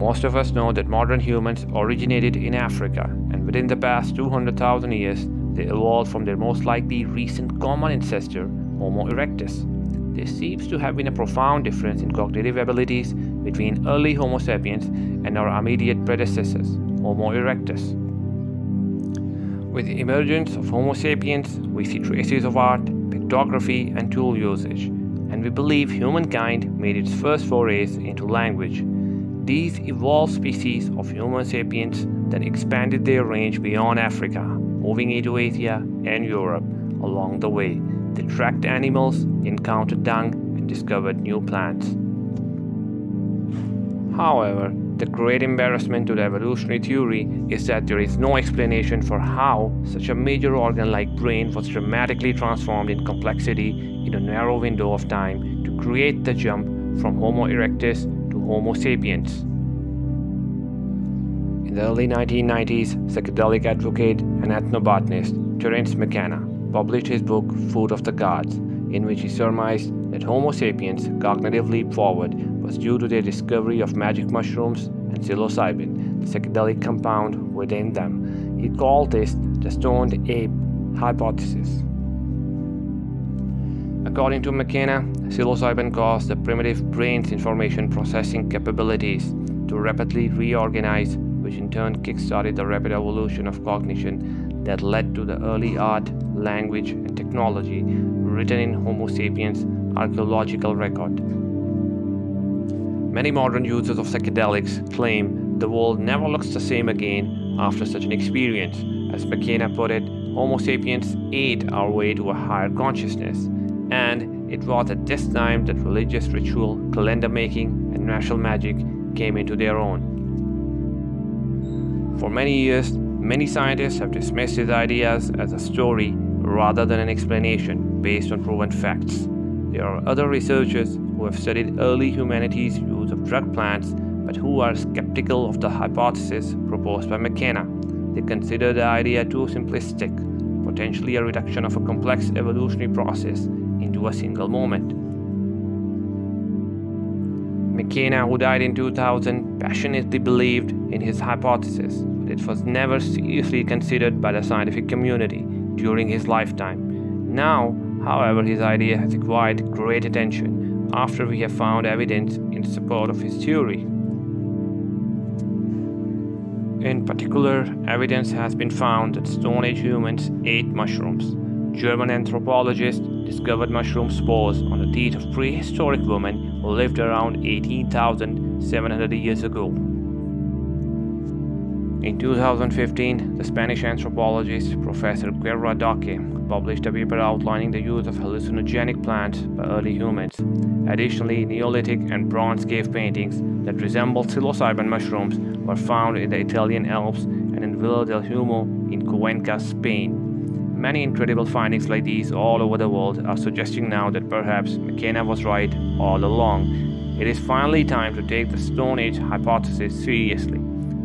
Most of us know that modern humans originated in Africa, and within the past 200,000 years, they evolved from their most likely recent common ancestor, Homo erectus. There seems to have been a profound difference in cognitive abilities between early Homo sapiens and our immediate predecessors, Homo erectus. With the emergence of Homo sapiens, we see traces of art, pictography, and tool usage, and we believe humankind made its first forays into language. These evolved species of Homo sapiens then expanded their range beyond Africa, moving into Asia and Europe along the way. They tracked animals, encountered dung, and discovered new plants. However, the great embarrassment to the evolutionary theory is that there is no explanation for how such a major organ like brain was dramatically transformed in complexity in a narrow window of time to create the jump from Homo erectus Homo sapiens. In the early 1990s, psychedelic advocate and ethnobotanist Terence McKenna published his book Food of the Gods, in which he surmised that Homo sapiens' cognitive leap forward was due to their discovery of magic mushrooms and psilocybin, the psychedelic compound within them. He called this the stoned ape hypothesis. According to McKenna, psilocybin caused the primitive brain's information processing capabilities to rapidly reorganize, which in turn kickstarted the rapid evolution of cognition that led to the early art, language, and technology written in Homo sapiens archaeological record. Many modern users of psychedelics claim the world never looks the same again after such an experience. As McKenna put it, Homo sapiens ate our way to a higher consciousness, and it was at this time that religious ritual, calendar making, and national magic came into their own. For many years, many scientists have dismissed these ideas as a story rather than an explanation based on proven facts. There are other researchers who have studied early humanity's use of drug plants but who are skeptical of the hypothesis proposed by McKenna. They consider the idea too simplistic, potentially a reduction of a complex evolutionary process into a single moment. McKenna, who died in 2000, passionately believed in his hypothesis, but it was never seriously considered by the scientific community during his lifetime. Now, However, his idea has acquired great attention after we have found evidence in support of his theory. In particular, evidence has been found that Stone Age humans ate mushrooms. German anthropologists discovered mushroom spores on the teeth of prehistoric women who lived around 18,700 years ago. In 2015, the Spanish anthropologist Professor Guerra Doce published a paper outlining the use of hallucinogenic plants by early humans. Additionally, Neolithic and Bronze cave paintings that resemble psilocybin mushrooms were found in the Italian Alps and in Villa del Humo in Cuenca, Spain. Many incredible findings like these all over the world are suggesting now that perhaps McKenna was right all along. It is finally time to take the stoned ape hypothesis seriously.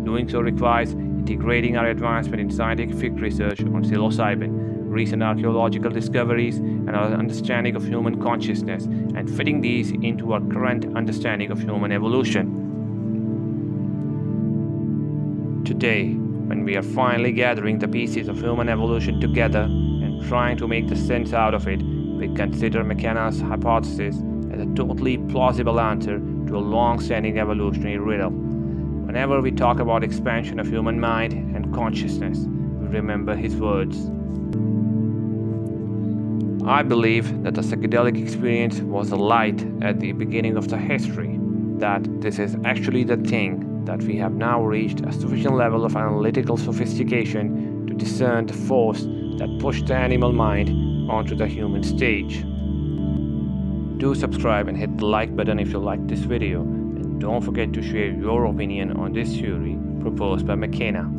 Doing so requires integrating our advancement in scientific research on psilocybin recent archaeological discoveries, and our understanding of human consciousness, and fitting these into our current understanding of human evolution. Today, when we are finally gathering the pieces of human evolution together and trying to make the sense out of it, we consider McKenna's hypothesis as a totally plausible answer to a long standing evolutionary riddle. Whenever we talk about expansion of human mind and consciousness, we remember his words. I believe that the psychedelic experience was a light at the beginning of the history, that this is actually the thing that we have now reached a sufficient level of analytical sophistication to discern the force that pushed the animal mind onto the human stage. Do subscribe and hit the like button if you like this video, and don't forget to share your opinion on this theory proposed by McKenna.